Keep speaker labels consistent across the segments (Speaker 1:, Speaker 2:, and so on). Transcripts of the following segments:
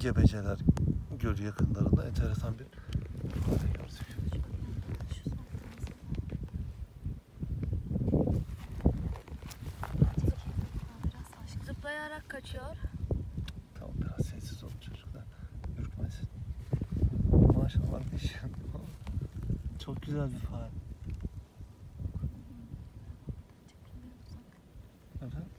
Speaker 1: Gebeceler Gölü yakınlarında enteresan bir.
Speaker 2: Zıplayarak kaçıyor.
Speaker 1: Tamam biraz sessiz olun çocuklar. Ürkmesin. Maşallah dişim. Çok güzel bir fare. Efendim?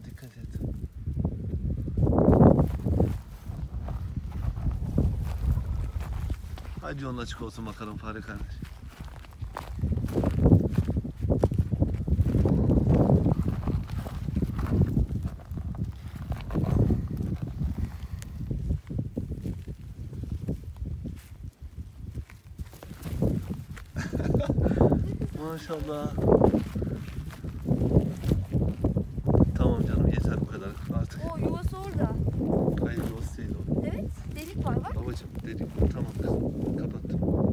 Speaker 1: Işığa dikkat et. Hadi yolun açık olsun bakalım fare kardeş. Maşallah.
Speaker 2: O yuvası orada.
Speaker 1: Hayır yuvası değil o.
Speaker 2: Evet. Delik var bak.
Speaker 1: Babacım dedik tamam kızım kapattım.